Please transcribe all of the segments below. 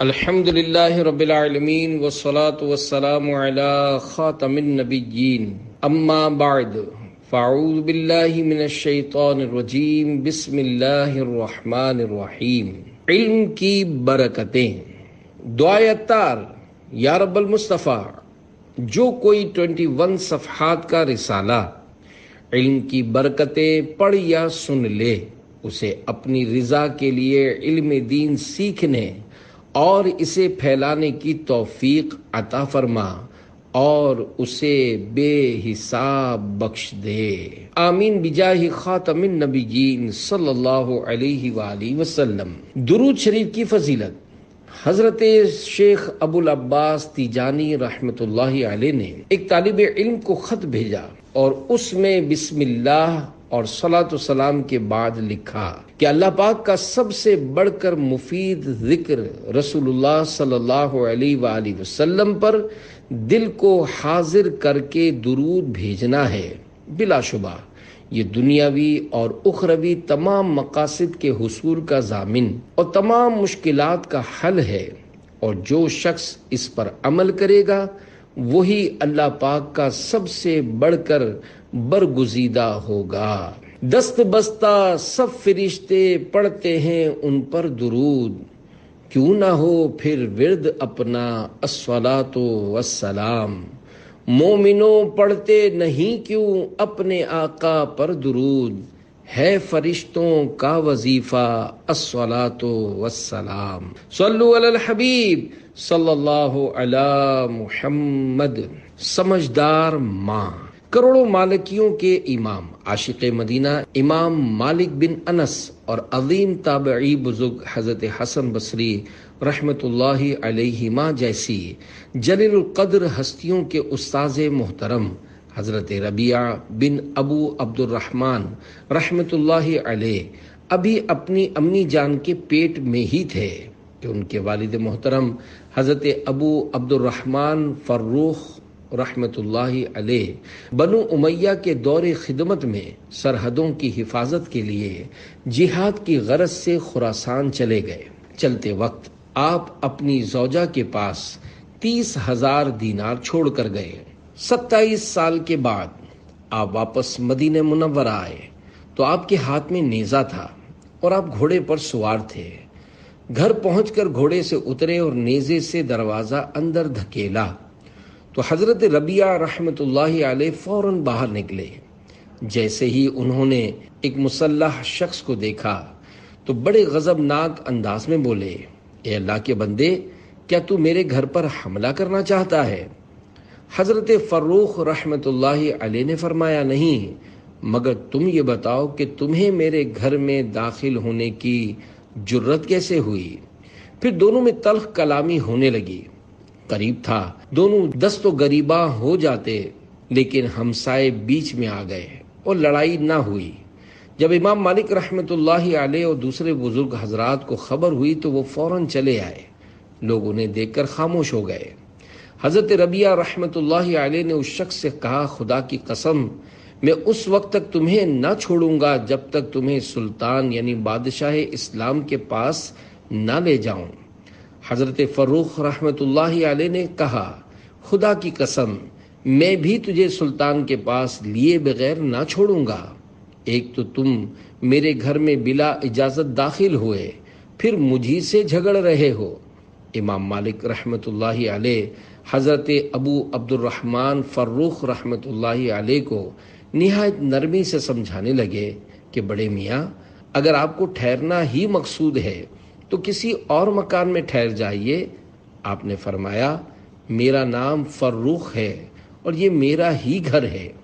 अल्हम्दुलिल्लाह रहीम इल्म की बरकतें दुआयतार या जो कोई 21 सफ़हात का रिसाला इल्म की बरकतें पढ़ या सुन ले उसे अपनी रिजा के लिए इल्म दीन सीखने और इसे फैलाने की तौफीक अता फरमा और उसे बेहिसाब बख्श दे। आमीन बिजाही खातमिन नबीजीन सल्लल्लाहु अलैहि वसल्लम। दुरूद शरीफ की फजीलत। हज़रत शेख अबुल अब्बास तिजानी अलैह ने एक तालिब इल्म को खत भेजा और उसमें बिस्मिल्लाह और सलात सलाम के बाद लिखा कि अल्लाह पाक का सबसे बढ़कर मुफीद ज़िक्र रसूलुल्लाह सल्लल्लाहु अलैहि वसल्लम पर दिल को हाजिर करके दुरूद भेजना है, बिलाशुबा। ये दुनियावी और उखरवी तमाम मकासद के हसूल का जामिन और तमाम मुश्किल का हल है और जो शख्स इस पर अमल करेगा, वही अल्लाह पाक का सबसे बढ़कर बरगुजीदा होगा। दस्त बस्ता सब फरिश्ते पढ़ते हैं उन पर दुरूद। क्यों ना हो फिर विरद अपना असला तो वसलाम मोमिनो पढ़ते नहीं क्यों अपने आका पर दुरूद। है फरिश्तों का वजीफा असला तो वसलाम हबीब सल्लल्लाहु अला मुहम्मद। समझदार माँ। करोड़ों मालिकियों के इमाम। आशिक मदीना, इमाम मालिक बिन अनस और अजीम ताबई बुज़ुर्ग हज़रत हसन बसरी रहमतुल्लाहि अलैहिमा जैसी जलील कद्र हस्तियों के उस्ताज मोहतरम हज़रत रबिया बिन अबू अब्दुलरहमान रहमतुल्लाहि अलैह अभी अपनी अम्मी जान के पेट में ही थे कि उनके वालिद मोहतरम हज़रत अबू अब्दुलरहमान फर्रुख रहमतुल्लाहि बनु उमैया के दौरे खिदमत में सरहदों की हिफाजत के लिए जिहाद की गरज से खुरासान चले गए। चलते वक्त आप अपनी जौजा के पास तीस हज़ार दीनार छोड़ कर गए। सत्ताईस साल के बाद आप वापस मदीने मुनवर आए। तो आपके हाथ में नेजा था और आप घोड़े पर सवार थे। घर पहुंचकर घोड़े से उतरे और नेजे से दरवाज़ा अंदर धकेला। तो हज़रत रबिया रहमत फ़ौरन बाहर निकले। जैसे ही उन्होंने एक मुसल्ह शख्स को देखा तो बड़े गजबनाक अंदाज में बोले, ए अल्लाह के बंदे, क्या तू मेरे घर पर हमला करना चाहता है? हज़रत फर्रुख रहमत ने फरमाया, नहीं, मगर तुम ये बताओ कि तुम्हें मेरे घर में दाखिल होने की जुर्रत कैसे हुई? फिर दोनों में तलख कलामी होने लगी। करीब था। दोनों दस्तो गरीबा हो जाते, लेकिन हमसाए बीच में आ गए और लड़ाई ना हुई। जब इमाम मालिक रहमतुल्लाह आले और दूसरे बुज़ुर्ग हजरात को खबर हुई तो वो फ़ौरन चले आए। लोग उन्हें देखकर खामोश हो गए। हज़रत रबिया रहमतुल्लाह आले ने उस शख्स से कहा, खुदा की कसम, मैं उस वक्त तक तुम्हें न छोड़ूँगा जब तक तुम्हें सुल्तान यानी बादशाह इस्लाम के पास न ले जाऊँ। हज़रत फरूख रहमत ने कहा, खुदा की कसम, मैं भी तुझे सुल्तान के पास लिए बगैर ना छोड़ूँगा। एक तो तुम मेरे घर में बिला इजाज़त दाखिल हुए, फिर मुझी से झगड़ रहे हो। इमाम मालिक रहमत हज़रत अबू अब्दुलरहमान फर्रुख रहमत को निहायत नरमी से समझाने लगे कि, बड़े मियाँ, अगर आपको ठहरना ही मकसूद है तो किसी और मकान में ठहर जाइए। आपने फरमाया, मेरा नाम फर्रुख है और ये मेरा ही घर है।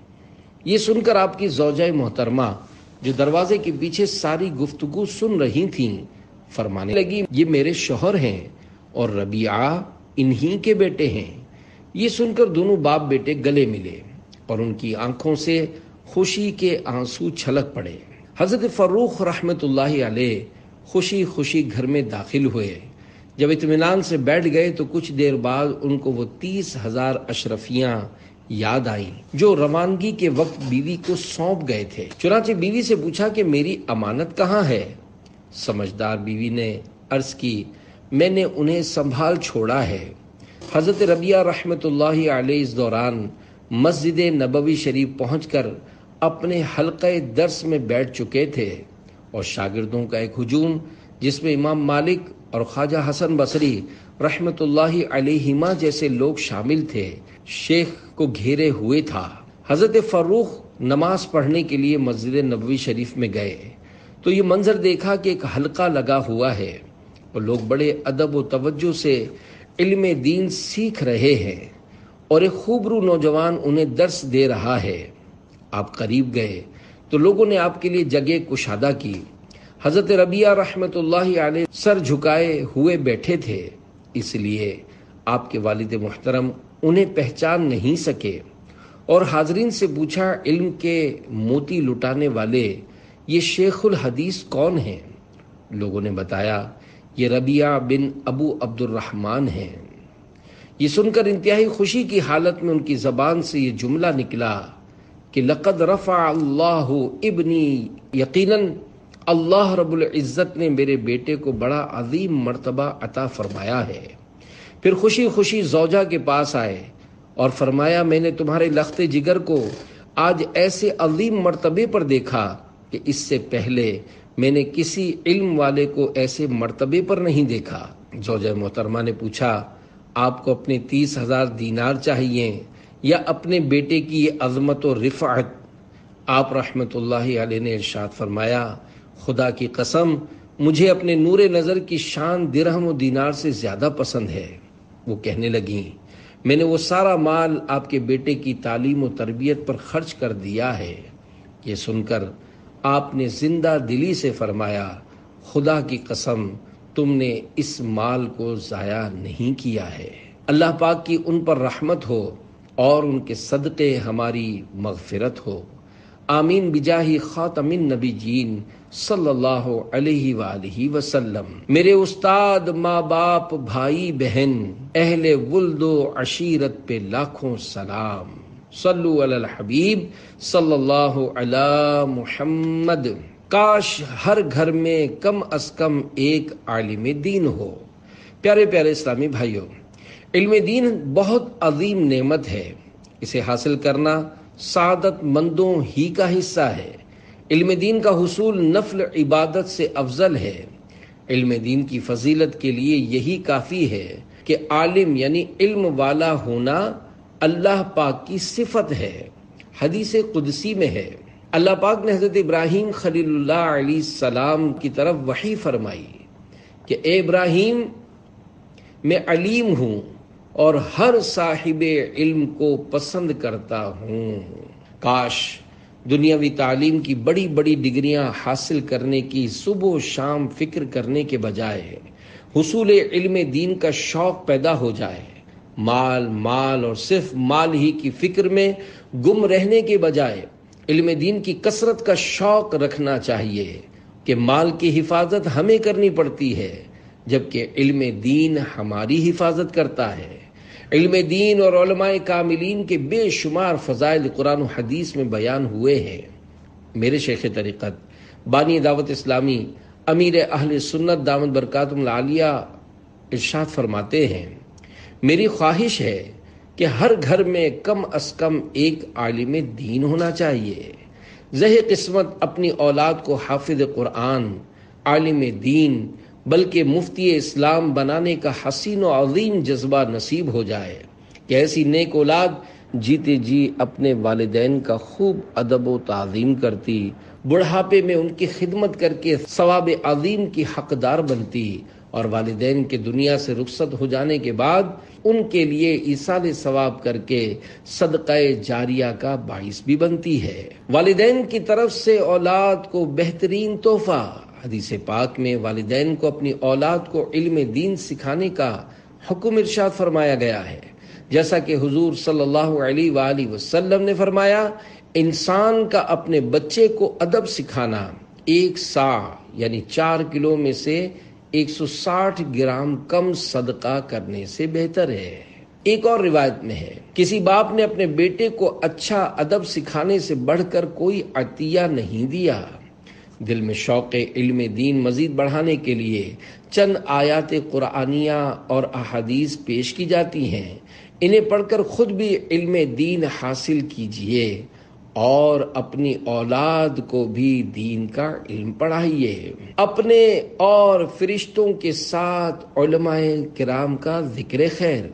ये सुनकर आपकी जौजा मोहतरमा, जो दरवाजे के पीछे सारी गुफ्तगु सुन रही थी, फरमाने लगी, ये मेरे शोहर हैं और रबिया इन्हीं के बेटे हैं। ये सुनकर दोनों बाप बेटे गले मिले और उनकी आँखों से खुशी के आँसू छलक पड़े। हज़रत फर्रुख रहमत खुशी खुशी घर में दाखिल हुए। जब इतमान से बैठ गए तो कुछ देर बाद उनको वो तीस हज़ार अशरफियाँ याद आई, जो रवानगी के वक्त बीवी को सौंप गए थे। चुनाचे बीवी से पूछा कि मेरी अमानत कहाँ है? समझदार बीवी ने अर्ज़ की, मैंने उन्हें संभाल छोड़ा है। हज़रत रबिया रहमत अलैहि इस दौरान मस्जिद नबवी शरीफ पहुंचकर अपने हल्के दर्स में बैठ चुके थे। और शागिर्दों का एक हजूम, जिसमें इमाम मालिक और ख्वाजा हसन बसरी रहमतुल्लाहि अलैहिमा जैसे लोग शामिल थे, शेख को घेरे हुए था। हज़रत फरूख नमाज़ पढ़ने के लिए मस्जिद नबवी शरीफ में गए। तो ये मंजर देखा कि एक हल्का लगा हुआ है और लोग बड़े अदब व तवज्जो से इल्म दीन सीख रहे हैं और एक खूबरू नौजवान उन्हें दर्स दे रहा है। आप करीब गए तो लोगों ने आपके लिए जगह कुशादा की। हज़रत रबिया रहमत सर झुकाए हुए बैठे थे, इसलिए आपके वालिद मोहतरम उन्हें पहचान नहीं सके। और हाजरीन से पूछा, इल्म के मोती लुटाने वाले, ये शेखुल हदीस कौन हैं? लोगों ने बताया, ये रबिया बिन अबू अब्दुलरहमान हैं। ये सुनकर इंतहाई खुशी की हालत में उनकी जबान से ये जुमला निकला। कि लक़द रफ़ा अल्लाह इबनी यकीनन, अल्लाह रब्बुल इज़्ज़त ने मेरे बेटे को बड़ा अजीम मर्तबा अता फरमाया है। फिर खुशी खुशी जौजा के पास आए और फरमाया, मैंने तुम्हारे लखते जिगर को आज ऐसे अजीम मर्तबे पर देखा कि इससे पहले मैंने किसी इल्म वाले को ऐसे मर्तबे पर नहीं देखा। जोजा मोहतरमा ने पूछा, आपको अपने तीस हज़ार दीनार चाहिए? या अपने बेटे की ये अजमत और रिफ़ात, आप अलैह ने इरशाद फरमाया, खुदा की कसम, मुझे अपने नूर नज़र की शान दिरहम और दीनार से ज़्यादा पसंद है। वो कहने लगी, मैंने वो सारा माल आपके बेटे की तालीम और तरबियत पर खर्च कर दिया है। ये सुनकर आपने ज़िंदा दिली से फरमाया, खुदा की कसम, तुमने इस माल को ज़ाया नहीं किया है। अल्लाह पाक की उन पर रहमत हो और उनके सदक़े हमारी मगफिरत हो। आमीन बिजाही ख़ातमिन नबी जीन सल्लल्लाहु अलैहि वसल्लम। मेरे उस्ताद माँ बाप भाई बहन अहले वुल्दो अशीरत पे लाखों सलाम। सल्लु अलल हबीब, सल्लल्लाहु अला मुहम्मद। काश हर घर में कम अज कम एक आलिम दीन हो। प्यारे प्यारे इस्लामी भाइयों इल्म दीन बहुत अजीम नेमत है। इसे हासिल करना सादत मंदों ही का हिस्सा है। इल्म दीन का हुसूल नफल इबादत से अफजल है। इल्म दीन की फजीलत के लिए यही काफ़ी है कि आलिम यानी इल्म वाला होना अल्लाह पाक की सिफत है। हदीस कुदसी में है। अल्लाह पाक ने हज़रत इब्राहिम खलील्ला सलाम की तरफ़ वही फरमाई कि, ए इब्राहिम, मैं अलीम हूँ और हर साहिब इल्म को पसंद करता हूँ। काश दुनियावी तालीम की बड़ी बड़ी डिग्रियाँ हासिल करने की सुबह शाम फ़िक्र करने के बजाय हसूल इल्म दीन का शौक पैदा हो जाए। माल माल और सिर्फ़ माल ही की फ़िक्र में गुम रहने के बजाय इल्म दीन की कसरत का शौक रखना चाहिए कि माल की हिफाजत हमें करनी पड़ती है, जबकि इल्म दीन हमारी हिफाजत करता है। इल्म दीन और कामिलीन के बेशुमार फ़जाइल कुरान हदीस में बयान हुए हैं। मेरे शेख तरीक़त बानी दावत इस्लामी, अमीर अहल सुन्नत दामद बरकत आलिया इर्शाद फरमाते हैं, मेरी ख्वाहिश है कि हर घर में कम अज कम एक आलिम दीन होना चाहिए। जह किस्मत अपनी औलाद को हाफिज कुरान, आलिम दीन बल्कि मुफ्ती इस्लाम बनाने का हसीन अजीम जज्बा नसीब हो जाए कि ऐसी नेक औलाद जीते जी अपने वालदेन का खूब अदब व तज़ीम करती, बुढ़ापे में उनकी खिदमत करके सवाब अजीम की हकदार बनती और वालदेन के दुनिया से रुखसत हो जाने के बाद उनके लिए ईसाल सवाब करके सदक़ जारिया का बाइस भी बनती है। वालदेन की तरफ़ से औलाद को बेहतरीन तोहफा हदीस पाक में वालदेन को अपनी औलाद को इल्म दीन सिखाने का हुक्म इरशाद फरमाया गया है। जैसा कि हुजूर सल्लल्लाहु अलैहि वसल्लम ने फरमाया, इंसान का अपने बच्चे को अदब सिखाना एक सा, यानी चार किलो में से 160 ग्राम कम सदका करने से बेहतर है। एक और रिवायत में है, किसी बाप ने अपने बेटे को अच्छा अदब सिखाने से बढ़कर कोई अतिया नहीं दिया। दिल में शौक़, इल्म, दीन मज़ीद बढ़ाने के लिए चंद आयात कुरानिया और अहादीस पेश की जाती हैं। इन्हें पढ़कर खुद भी इल्म, दीन हासिल कीजिए और अपनी औलाद को भी दीन का इल्म पढ़ाइए। अपने और फरिश्तों के साथ किराम का ज़िक्र खैर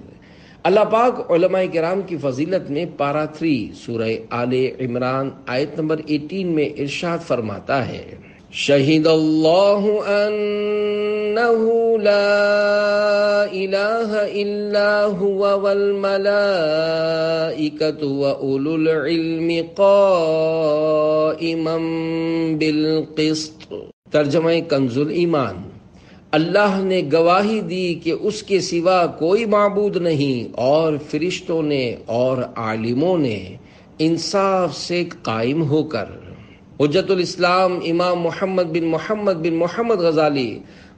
अल्लाह पाक किराम की फजीलत में पारा थ्री सूरह आले इमरान, आयत नंबर 18 में इरशाद फरमाता है। शहीद तर्जमा कंजुल ईमान। अल्लाह ने गवाही दी कि उसके सिवा कोई मबूद नहीं, और फरिश्तों ने और आलिमों ने इंसाफ से कायम होकर। हजतुल इस्लाम इमाम मोहम्मद बिन मोहम्मद बिन मोहम्मद गजाली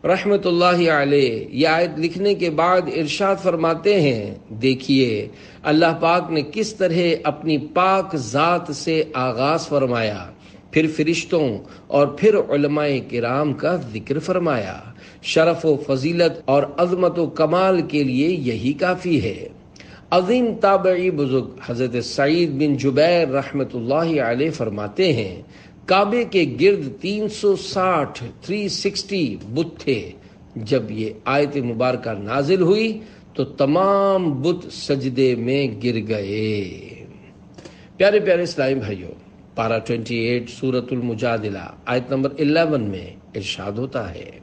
रहमत ये आयत लिखने के बाद इरशाद फरमाते हैं, देखिए, अल्लाह पाक ने किस तरह अपनी पाक ज़ात से आगाज़ फरमाया, फिर फरिश्तों और फिर किराम का ज़िक्र फरमाया। शरफ व फजीलत और अजमत व कमाल के लिए यही काफ़ी है। अजीम ताबई बुज़ुर्ग हज़रत सईद बिन जुबैर रहमत फरमाते हैं, काबे के गिर्द 360 360 बुत थे जब ये आयत मुबारक नाजिल हुई तो तमाम बुत सजदे में गिर गए। प्यारे प्यारे इस्लामी भाइयों, पारा 28 सूरतुल मुजादिला, आयत नंबर 11 में इरशाद होता है।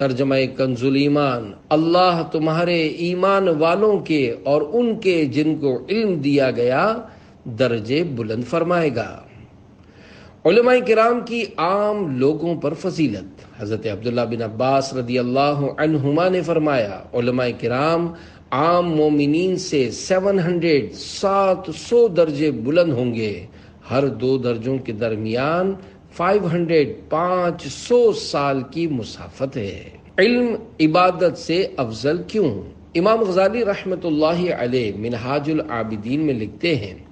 तर्जमा कंजुल ईमान अल्लाह तुम्हारे ईमान वालों के और उनके जिनको इल्म दिया गया दर्जे बुलंद फरमाएगा उलमाए किराम की आम लोगों पर फजीलत हजरत अब्दुल्ला बिन अब्बास रदी अल्लाह अनहुमा ने फरमाया उलमाए किराम आम मोमिनीन से 700 सात सौ दर्जे बुलंद होंगे। हर दो दर्जों के दरमियान 500 पाँच सौ साल की मुसाफत है। इल्म इबादत से अफजल क्यों? इमाम गजाली रहमत मिनहाजुल आबिदीन में लिखते हैं,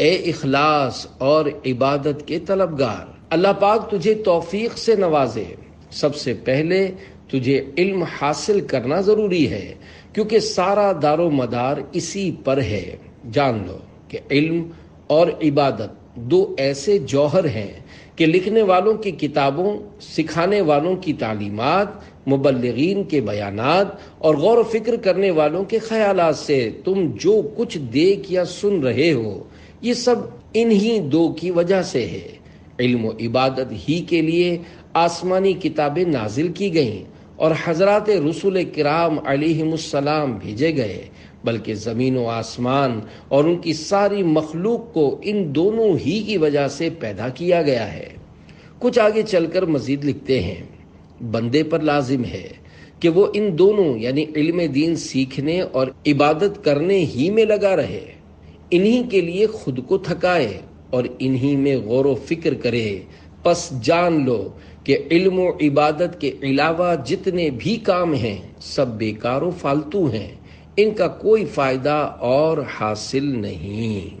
ए इखलास और इबादत के तलबगार, अल्लाह पाक तुझे तौफीक से नवाजे। सबसे पहले तुझे इल्म हासिल करना ज़रूरी है। क्योंकि सारा दारो मदार इसी पर है। जान लो कि इल्म और इबादत दो ऐसे जौहर हैं कि लिखने वालों की किताबों, सिखाने वालों की तालीमत मुबलगिन के बयानात और गौर फ़िक्र करने वालों के ख्याल से तुम जो कुछ देख या सुन रहे हो, ये सब इन्हीं दो की वजह से है। इल्म इबादत ही के लिए आसमानी किताबें नाजिल की गईं। और हज़रत रसूल कराम अलैहिस्सलाम भेजे गए, बल्कि ज़मीन व आसमान और उनकी सारी मखलूक को इन दोनों ही की वजह से पैदा किया गया है। कुछ आगे चलकर मजीद लिखते हैं, बंदे पर लाजिम है कि वो इन दोनों, यानी इल्म दीन सीखने और इबादत करने ही में लगा रहे। इन्हीं के लिए खुद को थकाए और इन्हीं में गौर व फ़िक्र करे, पस जान लो कि इल्म इबादत के अलावा जितने भी काम हैं, सब बेकार फालतू हैं। इनका कोई फ़ायदा और हासिल नहीं।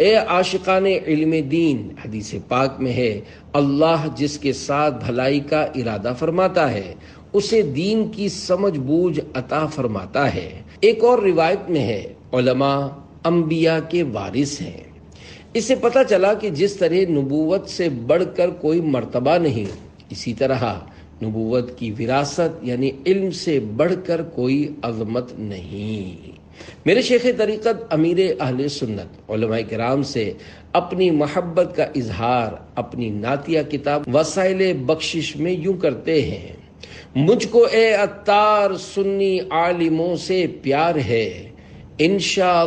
ए आशिकान इल्म दीन, हदीस पाक में है, अल्लाह जिसके साथ भलाई का इरादा फरमाता है, उसे दीन की समझ बूझ अता फरमाता है। एक और रिवायत में है, उलमा अम्बिया के वारिस हैं। इससे पता चला कि जिस तरह नबूवत से बढ़कर कोई मर्तबा नहीं, इसी तरह नबूवत की विरासत यानी इल्म से बढ़कर कोई अजमत नहीं। मेरे शेख तरीक़त, अमीर अहल सुन्नत कराम से अपनी मोहब्बत का इजहार, अपनी नातिया किताब, वसाइल बख्शिश में यूँ करते हैं। मुझको ए अत्तार सुन्नी आलिमों से प्यार है इनशा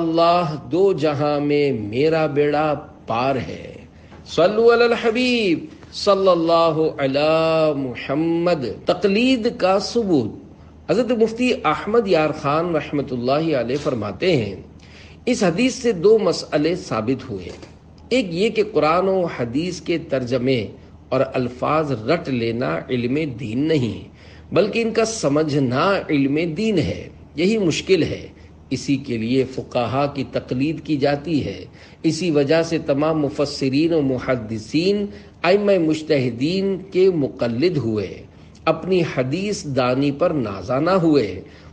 दो जहाँ में मेरा बेड़ा पार है। अल हबीब, सल्लल्लाहु अला मुहम्मद। तकलीद का सबूत। हज़रत मुफ्ती अहमद यार खान रहमत फरमाते हैं, इस हदीस से दो मसले साबित हुए एक ये कि कुरान और हदीस के तर्जमे और अल्फाज रट लेना इल्म दीन नहीं, बल्कि इनका समझना इल्म दीन है। यही मुश्किल है। इसी के लिए फ़ुकाहा की तकलीद की जाती है। इसी वजह से तमाम मुफसरीन और मुहदसिन अम मुश्तदीन के मुकलद हुए। अपनी हदीस दानी पर नाजाना हुए।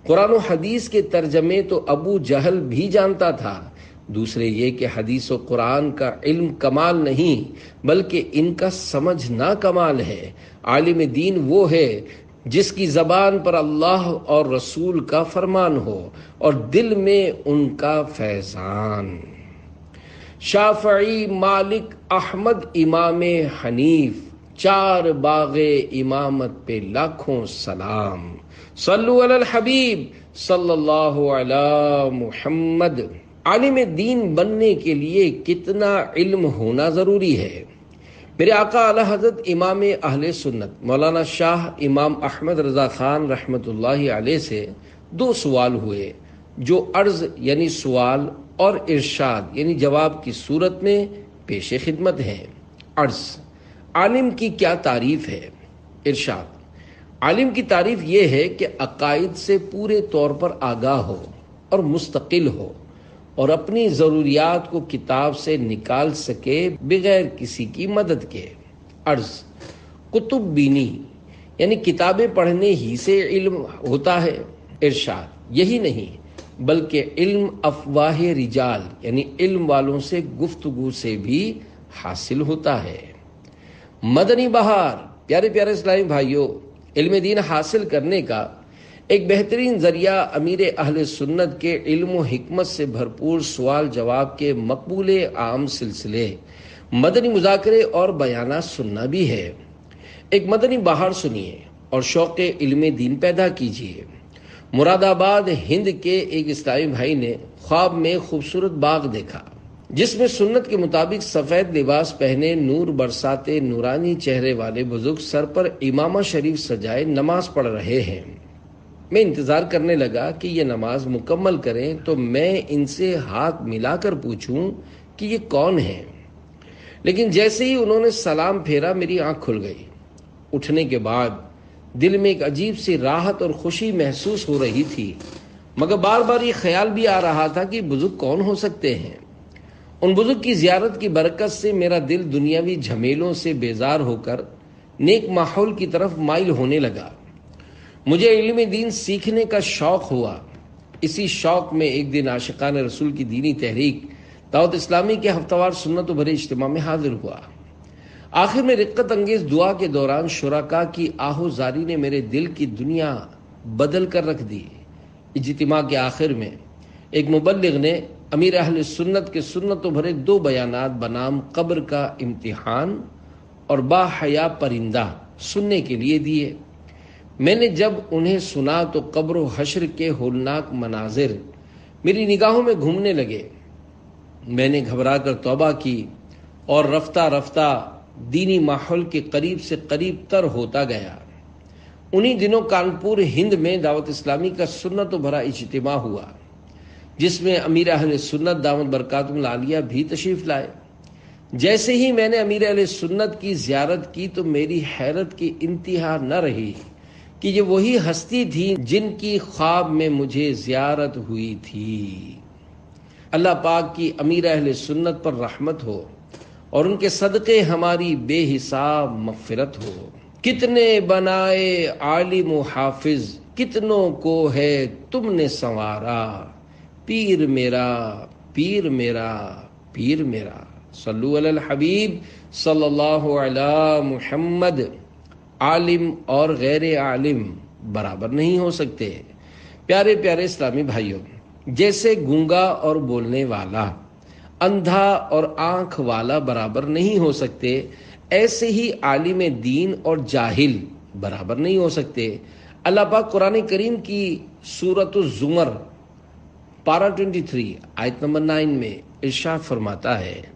कुरान हदीस के तर्जमे तो अबू जहल भी जानता था। दूसरे ये कि हदीस और कुरान का इल्म कमाल नहीं, बल्कि इनका समझना कमाल है। आलिम दीन वो है जिसकी जबान पर अल्लाह और रसूल का फरमान हो और दिल में उनका फैजान। शाफी मालिक अहमद इमाम हनीफ, चार बागे इमामत पे लाखों सलाम। सल्लु अल हबीब सल्लल्लाहु अला मुहम्मद। आलिम दीन बनने के लिए कितना इल्म होना ज़रूरी है? मेरे आका अला हज़रत इमाम अहल सुन्नत, मौलाना शाह इमाम अहमद रज़ा ख़ान रहमत से दो सवाल हुए, जो अर्ज़ यानी सवाल और इरशाद यानी जवाब की सूरत में पेश खिदमत है। अर्ज़, आलिम की क्या तारीफ़ है? इरशाद, आलिम की तारीफ़ यह है कि अकायद से पूरे तौर पर आगाह हो और मुस्तकिल हो। और अपनी ज़रूरियात को किताब से निकाल सके, बगैर किसी की मदद के। अर्ज़, कुतुब बीनी, यानी किताबें पढ़ने ही से इल्म होता है, इरशाद। यही नहीं, बल्कि इल्म अफवाह रिजाल, यानी इल्म वालों से गुफ्तगु से भी हासिल होता है। मदनी बहार प्यारे प्यारे इस्लामी भाइयों इल्म दीन हासिल करने का एक बेहतरीन ज़रिया अमीर अहल सुन्नत के इल्म हिकमत से भरपूर सवाल जवाब के मकबूल आम सिलसिले, मदनी मुजाकरे और बयाना सुनना भी है। एक मदनी बाहर सुनिए और शौक इल्म दीन पैदा कीजिए। मुरादाबाद हिंद के एक इस्लामी भाई ने ख्वाब में खूबसूरत बाग देखा, जिसमें सुन्नत के मुताबिक सफ़ेद लिबास पहने नूर बरसाते नूरानी चेहरे वाले बुज़ुर्ग सर पर इमामा शरीफ सजाए नमाज़ पढ़ रहे हैं। मैं इंतज़ार करने लगा कि ये नमाज़ मुकम्मल करें तो मैं इनसे हाथ मिलाकर पूछूँ कि ये कौन है। लेकिन जैसे ही उन्होंने सलाम फेरा, मेरी आँख खुल गई। उठने के बाद दिल में एक अजीब सी राहत और खुशी महसूस हो रही थी। मगर बार बार ये ख्याल भी आ रहा था कि बुज़ुर्ग कौन हो सकते हैं। उन बुज़ुर्ग की जियारत की बरकत से मेरा दिल दुनियावी झमेलों से बेजार होकर नेक माहौल की तरफ़ माइल होने लगा। मुझे इल्म दीन सीखने का शौक हुआ। इसी शौक में एक दिन आशिकान रसूल की दीनी तहरीक दाऊद इस्लामी के हफ्तावार सुन्नत भरे इज्तम में हाजिर हुआ। आखिर में रिक्कत अंगेज दुआ के दौरान शुरा की आहोजारी ने मेरे दिल की दुनिया बदल कर रख दी। इजतमा के आखिर में एक मुबलग ने अमीर अहल सुन्नत के सुन्नत भरे दो बयानात बनाम कब्र का इम्तिहान और बाहया परिंदा सुनने के लिए दिए। मैंने जब उन्हें सुना तो कब्र हशर के होलनाक मनाजिर मेरी निगाहों में घूमने लगे। मैंने घबरा कर तोबा की और रफ्ता रफ्ता दीनी माहौल के करीब से करीब तर होता गया। उन्हीं दिनों कानपुर हिंद में दावत इस्लामी का सुन्नत भरा इज्तिमा हुआ, जिसमें अमीर अहल सुन्नत दावत बरकातुल आलिया भी तशरीफ़ लाए। जैसे ही मैंने अमीर अहल सुन्नत की जियारत की तो मेरी हैरत की इंतहा न रही। कि ये वही हस्ती थी जिनकी ख्वाब में मुझे जियारत हुई थी। अल्लाह पाक की अमीर अहल सुन्नत पर रहमत हो और उनके सदक़े हमारी बेहिसाब मफफरत हो। कितने बनाए आलिम हाफिज, कितनों को है तुमने संवारा। पीर मेरा पीर मेरा पीर मेरा। सल्लु अल हबीब सल्लल्लाहु अला मुहम्मद। आलिम और गैर आलिम बराबर नहीं हो सकते। प्यारे प्यारे इस्लामी भाइयों, जैसे गूँगा और बोलने वाला, अंधा और आँख वाला बराबर नहीं हो सकते, ऐसे ही आलिम दीन और जाहिल बराबर नहीं हो सकते। अल्लाह पाक कुरान करीम की सूरत जुमर पारा ट्वेंटी थ्री, आयत नंबर नाइन में इर्शाद फरमाता है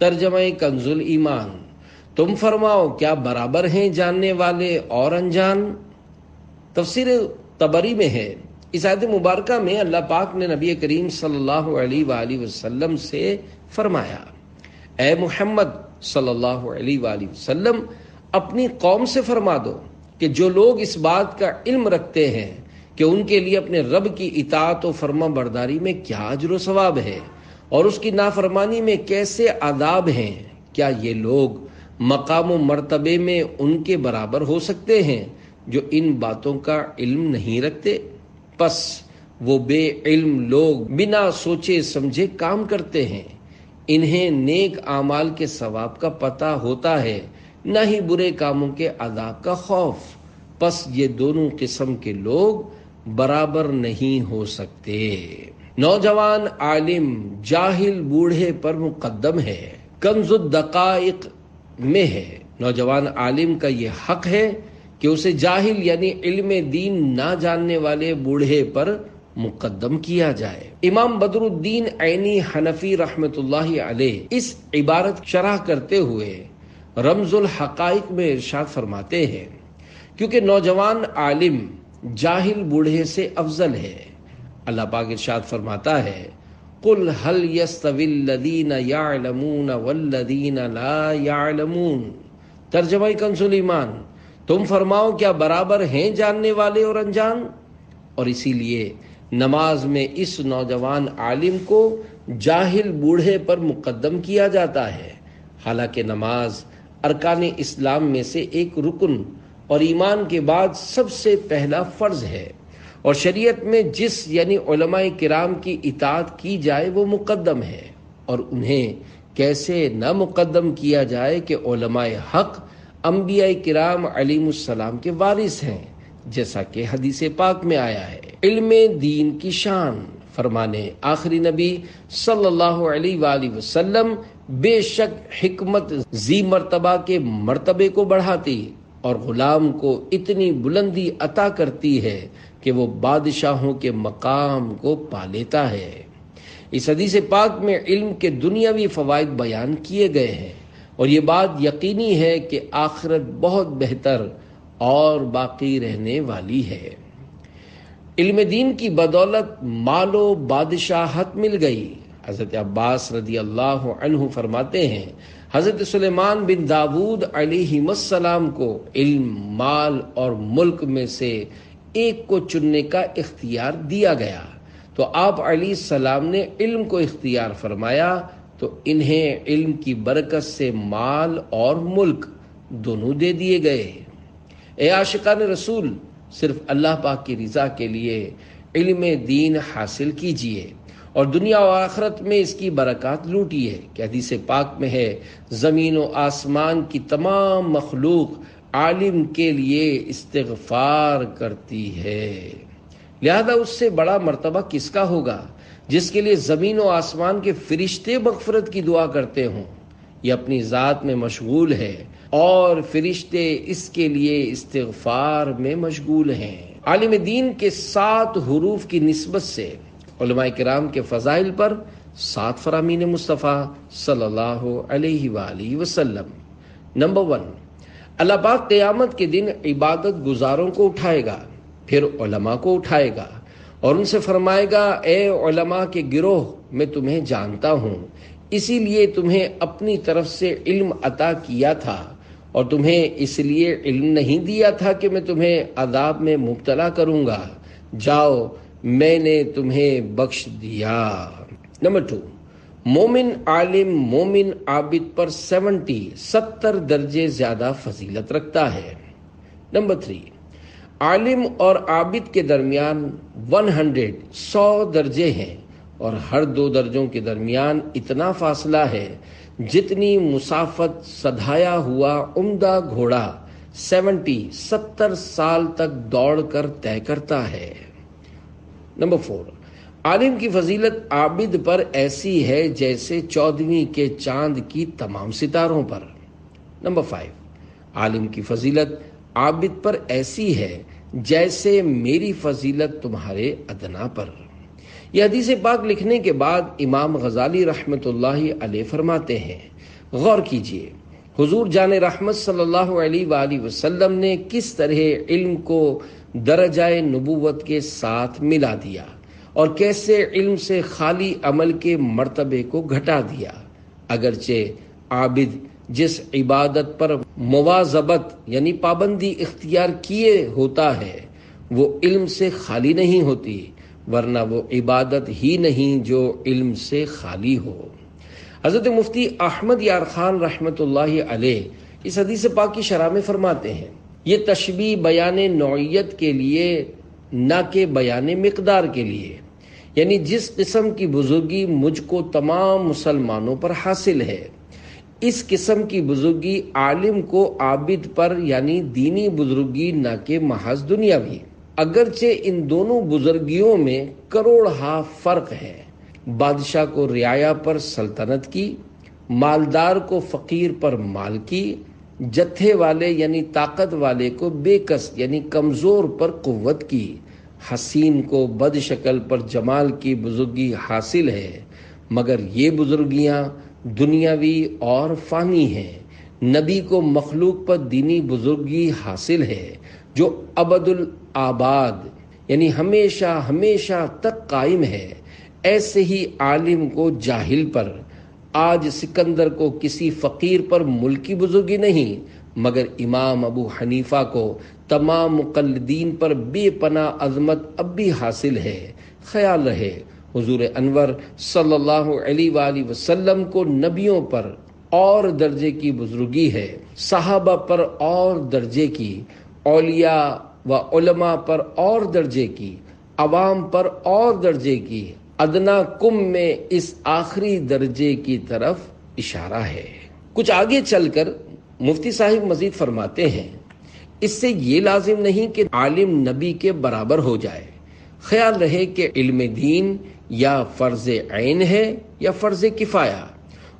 तर्जमा कंजुल ईमान तुम फरमाओ क्या बराबर हैं जानने वाले और अनजान तफसीर तबरी में है इस आयत मुबारक में अल्लाह पाक ने नबी करीम सल्लल्लाहु अलैहि वसल्लम से फरमाया ए मोहम्मद सल्लल्लाहु अलैहि वसल्लम अपनी कौम से फरमा दो कि जो लोग इस बात का इल्म रखते हैं कि उनके लिए अपने रब की इतात और फर्मा बरदारी में क्या अजर सवाब है और उसकी नाफरमानी में कैसे आदाब हैं, क्या ये लोग मकाम मरतबे में उनके बराबर हो सकते हैं जो इन बातों का इल्म नहीं रखते? बस वो बेइल्म लोग बिना सोचे समझे काम करते हैं। इन्हें नेक आमाल के सवाब का पता होता है न ही बुरे कामों के आदाब का खौफ। बस ये दोनों किस्म के लोग बराबर नहीं हो सकते। नौजवान आलिम, जाहिल, बूढ़े पर मुकदम है कंजुद्दकाइक में है। नौजवान आलिम का ये हक है कि उसे जाहिल यानी इल्म दीन ना जानने वाले बूढ़े पर मुकदम किया जाए। इमाम बदरुद्दीन ऐनी हनफी रहमतुल्लाह इस इबारत शराह करते हुए रमजुल हकाइक में इरशाद फरमाते हैं, क्योंकि नौजवान आलिम जाहिल बूढ़े से अफजल है। अल्लाह पाक इरशाद फरमाता है, कुल हल यस्तविल्लदीन तुम फरमाओ क्या बराबर हैं जानने वाले और अनजान? और इसीलिए नमाज़ में इस नौजवान आलिम को जाहिल बूढ़े पर मुकदम किया जाता है। हालाँकि नमाज़ अरकान इस्लाम में से एक रुकन और ईमान के बाद सबसे पहला फ़र्ज़ है। और शरीयत में जिस यानी किराम की इतात की जाए, वो मुकदम है। और उन्हें कैसे न मुकदम किया जाए कि हक अम्बिया कराम अलीम के वारिस हैं, जैसा कि हदीस पाक में आया है। इल्म दीन की शान, फरमाने आखिरी नबी सल्लल्लाहु अलैहि वसल्लम बेशक हिकमत जी मर्तबा के मर्तबे को बढ़ाती और गुलाम को इतनी बुलंदी अता करती है कि वो बादशाहों के मकाम को पा लेता है। इस हदीस पाक में इल्म के दुनियावी फवायद बयान किए गए हैं और ये बात यकीनी है कि आखिरत बहुत बेहतर और बाकी रहने वाली है। इल्म दीन की बदौलत मालो बादशाहत मिल गई। हज़रत अब्बास रदी अल्लाह फरमाते हैं, हज़रत सुलेमान बिन दाऊद अलैहिस्सलाम को इल्म, माल और मुल्क में से एक को चुनने का इख्तियार दिया गया। तो आप अली सलाम ने इल्म को इख्तियार फरमाया तो इन्हें इल्म की बरकत से माल और मुल्क दोनों दे दिए गए। ए आशिकान रसूल, सिर्फ़ अल्लाह पाक की रजा के लिए इल्म दीन हासिल कीजिए। और दुनिया और आखरत में इसकी बरकत लूटी है। कि हदीस पाक में है, ज़मीन व आसमान की तमाम मखलूक आलिम के लिए इस्तफार करती है। लिहाजा उससे बड़ा मर्तबा किसका होगा? जिसके लिए ज़मीन व आसमान के फरिश्ते मगफरत की दुआ करते हों। ये अपनी ज़ात में मशगूल है और फरिश्ते इसके लिए इस्तफार में मशगूल हैं। आलिम दीन के सात हरूफ की नस्बत से कराम के फ़जाइल पर सात फरामीन मुस्तफ़ा सल्लल्लाहु अलैहि वसल्लम। नंबर वन अल्लाह पाक क़यामत के दिन इबादत गुजारों को उठाएगा, फिर उलमा को उठाएगा और उनसे फरमाएगा, ए उलमा के गिरोह, मैं तुम्हें जानता हूँ। इसीलिए तुम्हें अपनी तरफ़ से इल्म अता किया था और तुम्हें इसलिए इल्म नहीं दिया था कि मैं तुम्हें अदाब में मुबतला करूँगा। जाओ मैंने तुम्हें बख्श दिया। नंबर टू मोमिन आलिम, मोमिन आबिद पर सेवेंटी, सत्तर दर्जे ज़्यादा फजीलत रखता है। नंबर थ्री आलिम और आबिद के दरमियान वन हंड्रेड सौ दर्जे हैं और हर दो दर्जों के दरमियान इतना फासला है, जितनी मुसाफत सधाया हुआ उम्दा घोड़ा सेवेंटी, सत्तर साल तक दौड़कर तय करता है। नंबर फोर आलिम की फजीलत आबिद पर ऐसी है जैसे चौदहवीं के चाँद की तमाम सितारों पर। नंबर फाइव आलिम की फजीलत आबिद पर ऐसी है जैसे मेरी फजीलत तुम्हारे अदना पर। यह हदीस पाक लिखने के बाद इमाम गजाली रहमत फरमाते हैं, गौर कीजिए, हुजूर जान रहमत सल्लल्लाहु अलैहि वसल्लम ने किस तरह इल्म को दर्जाए नबूवत के साथ मिला दिया और कैसे इल्म से खाली अमल के मर्तबे को घटा दिया। अगरचे आबिद जिस इबादत पर मुवाजबत यानी पाबंदी इख्तियार किए होता है, वो इल्म से खाली नहीं होती, वरना वो इबादत ही नहीं जो इल्म से खाली हो। हज़रत मुफ्ती अहमद यार खान रहमत इस हदीस पाक की शराह में फरमाते हैं ये तशबी बयान नौीयत के लिए, न के बयान मकदार के लिए। यानी जिस किस्म की बुजुर्गी मुझको तमाम मुसलमानों पर हासिल है, इस किस्म की बुजुर्गी आलिम को आबिद पर, यानी दीनी बुजुर्गी न के महज दुनिया भी अगरचे इन दोनों बुजुर्गियों में करोड़ हा फ़र्क है। बादशाह को रियाया पर सल्तनत की, मालदार को फकीर पर माल की जत्थे वाले यानी ताकत वाले को बेकस यानी कमज़ोर पर कुत की। हसीन को बद शक्ल पर जमाल की बुजुर्गी हासिल है। मगर ये बुजुर्गियाँ दुनियावी और फानी हैं। नबी को मखलूक पर दीनी बुजुर्गी हासिल है, जो अबदुल आबाद यानी हमेशा हमेशा तक कायम है। ऐसे ही आलिम को जाहिल पर आज सिकंदर को किसी फकीर पर मुल्की बुजुर्गी नहीं, मगर इमाम अबू हनीफा को तमाम मुकलदीन पर बेपना अजमत अब भी हासिल है। ख्याल रहे, हुजूर अनवर सल्लल्लाहु अलैहि वसल्लम को नबियों पर और दर्जे की बुजुर्गी है। साहबा पर और दर्जे की, औलिया व उलमा पर और दर्जे की, अवाम पर और दर्जे की अदना कुम में इस आखिरी दर्जे की तरफ़ इशारा है। कुछ आगे चलकर मुफ्ती साहिब मजीद फरमाते हैं, इससे ये लाजिम नहीं कि आलिम नबी के बराबर हो जाए। ख्याल रहे कि इल्म दीन या फ़र्ज़ आइन है या फ़र्ज़ किफ़ाया,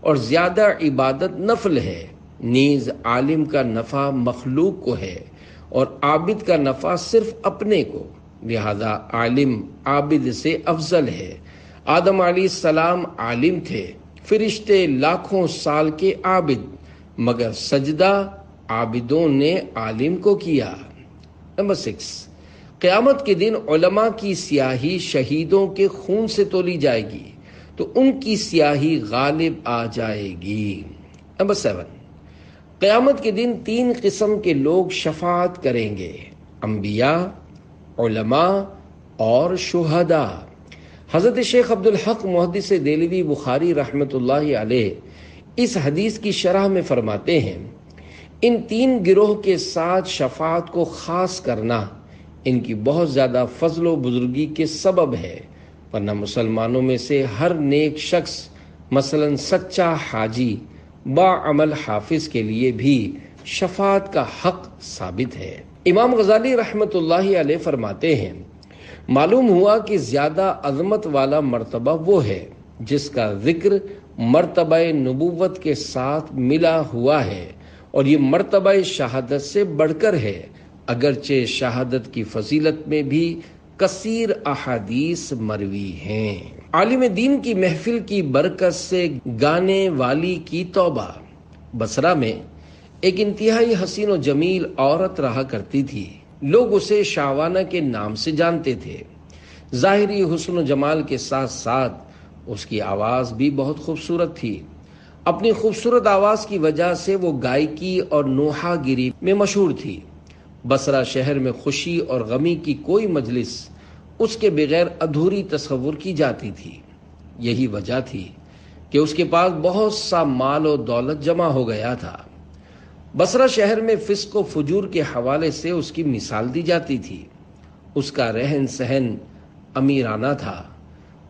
और ज़्यादा इबादत नफल है। नीज आलिम का नफ़ा मखलूक को है, और आबिद का नफ़ा सिर्फ़ अपने को। लिहाजा आलिम आबिद से अफजल है। आदम सलाम आलिम थे, फरिश्ते लाखों साल के आबिद, मगर सजदा आबिदों ने आलिम को किया। नंबर सिक्स, क़यामत के दिन उलमा की स्याही शहीदों के खून से तोली जाएगी तो उनकी स्याही गालिब आ जाएगी। नंबर सेवन, क़यामत के दिन तीन किस्म के लोग शफात करेंगे अम्बिया और शुहदा। हज़रत शेख अब्दुल हक मुहदस देलवी बुखारी रहमत इस हदीस की शरह में फरमाते हैं, इन तीन गिरोह के साथ शफात को ख़ास करना इनकी बहुत ज़्यादा फजल बुजुर्गी के सबब है, वरना मुसलमानों में से हर नेक शख्स मसलन सच्चा हाजी बामल हाफिज के लिए भी शफात का हक साबित है। इमाम गजाली रहमत फरमाते हैं, मालूम हुआ कि ज़्यादा अजमत वाला मर्तबा वो है जिसका ज़िक्र मरतबा नबूवत के साथ मिला हुआ है और ये मरतबा शहादत से बढ़कर है, अगरचे शहादत की फजीलत में भी कसीर अहादीस मरवी हैं। आलिम दीन की महफिल की बरकत से गाने वाली की तौबा, बसरा में एक इंतहाई हसीन और जमील औरत रहा करती थी। लोग उसे शावाना के नाम से जानते थे। जाहिरी हुसन जमाल के साथ साथ उसकी आवाज़ भी बहुत खूबसूरत थी। अपनी खूबसूरत आवाज़ की वजह से वो गायकी और नोहागिरी में मशहूर थी। बसरा शहर में खुशी और गमी की कोई मजलिस उसके बगैर अधूरी तस्वुर की जाती थी। यही वजह थी कि उसके पास बहुत सा माल और दौलत जमा हो गया था। बसरा शहर में फिस्क फजूर के हवाले से उसकी मिसाल दी जाती थी। उसका रहन सहन अमीराना था।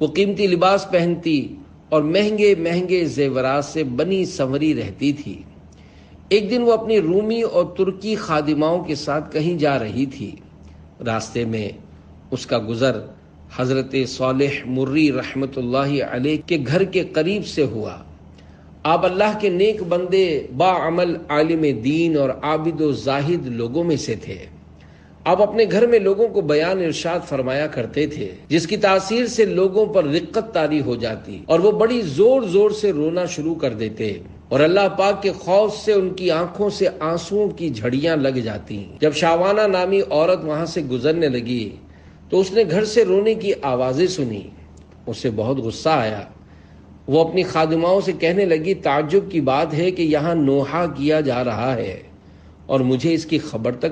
वो कीमती लिबास पहनती और महँगे महँगे जेवरात से बनी संवरी रहती थी। एक दिन वो अपनी रूमी और तुर्की खादिमाओं के साथ कहीं जा रही थी। रास्ते में उसका गुजर हज़रत सालेह मुर्री रहमत के घर के करीब से हुआ। आप अल्लाह के नेक बंदे बामल आलिम दीन और आबिद जाहिद लोगों में से थे। आप अपने घर में लोगों को बयान इरशाद फरमाया करते थे, जिसकी तासीर से लोगों पर रिक्कत तारी हो जाती और वो बड़ी ज़ोर ज़ोर से रोना शुरू कर देते। और अल्लाह पाक के खौफ से उनकी आँखों से आंसुओं की झड़ियाँ लग जाती। जब शावाना नामी औरत वहाँ से गुजरने लगी तो उसने घर से रोने की आवाज़ें सुनी। उसे बहुत गुस्सा आया। वो अपनी खादिमाओं से कहने लगी ताजुब की बात है कि यहाँ नोहा किया जा रहा है और मुझे इसकी खबर तक